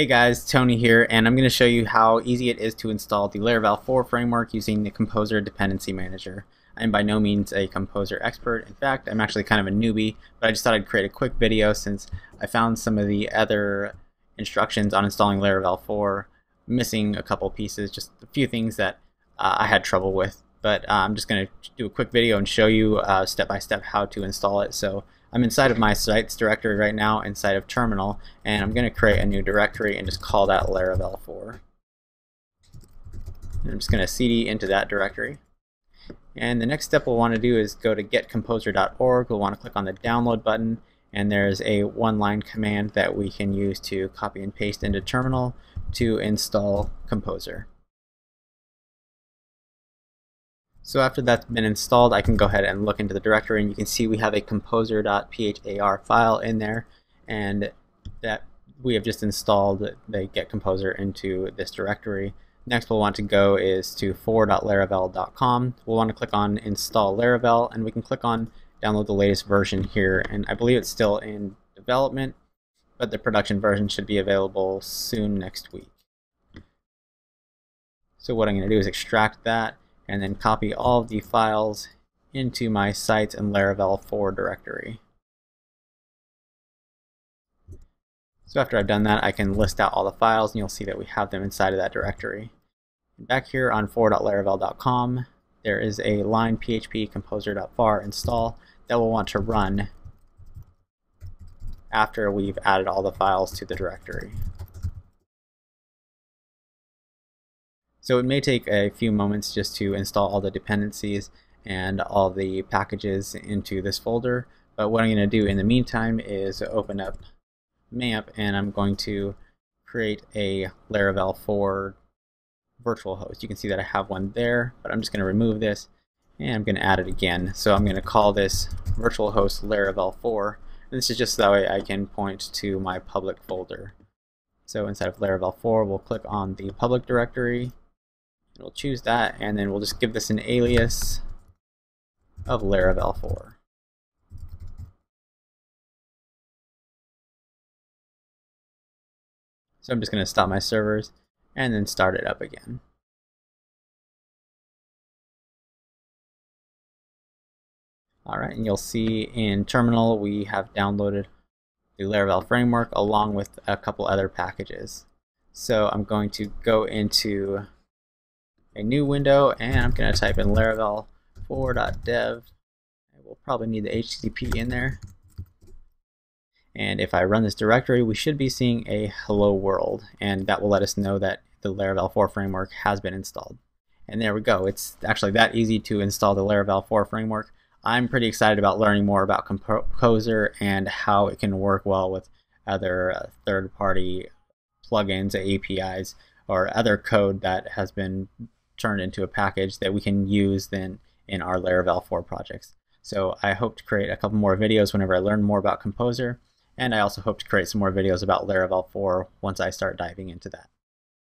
Hey guys, Tony here, and I'm going to show you how easy it is to install the Laravel 4 framework using the Composer Dependency Manager. I'm by no means a Composer expert. In fact, I'm actually kind of a newbie, but I just thought I'd create a quick video since I found some of the other instructions on installing Laravel 4 missing a couple pieces, just a few things that uh, I had trouble with. But uh, I'm just going to do a quick video and show you uh, step by step how to install it. So I'm inside of my sites directory right now inside of terminal and I'm going to create a new directory and just call that Laravel 4. And I'm just going to cd into that directory. And the next step we'll want to do is go to getcomposer.org. We'll want to click on the download button and there's a one-line command that we can use to copy and paste into terminal to install Composer. So after that's been installed, I can go ahead and look into the directory and you can see we have a composer.phar file in there and that we have just installed the get composer into this directory. Next we'll want to go is to 4.laravel.com. We'll want to click on install Laravel and we can click on download the latest version here and I believe it's still in development but the production version should be available soon next week. So what I'm going to do is extract that and then copy all of the files into my sites and Laravel 4 directory. So after I've done that, I can list out all the files and you'll see that we have them inside of that directory. Back here on 4.laravel.com, there is a line php composer.phar install that we'll want to run after we've added all the files to the directory. So it may take a few moments just to install all the dependencies and all the packages into this folder. But what I'm going to do in the meantime is open up MAMP and I'm going to create a Laravel 4 virtual host. You can see that I have one there, but I'm just going to remove this and I'm going to add it again. So I'm going to call this virtual host Laravel 4. And this is just that way I can point to my public folder. So instead of Laravel 4, we'll click on the public directory We'll choose that, and then we'll just give this an alias of Laravel 4. So I'm just going to stop my servers and then start it up again. Alright, and you'll see in terminal we have downloaded the Laravel framework along with a couple other packages. So I'm going to go into a new window and I'm going to type in laravel 4.dev. We'll probably need the HTTP in there. And if I run this directory, we should be seeing a hello world, and that will let us know that the Laravel 4 framework has been installed. And there we go. It's actually that easy to install the Laravel 4 framework. I'm pretty excited about learning more about Composer and how it can work well with other uh, third-party plugins, APIs, or other code that has been turned into a package that we can use then in our Laravel 4 projects. So I hope to create a couple more videos whenever I learn more about Composer, and I also hope to create some more videos about Laravel 4 once I start diving into that.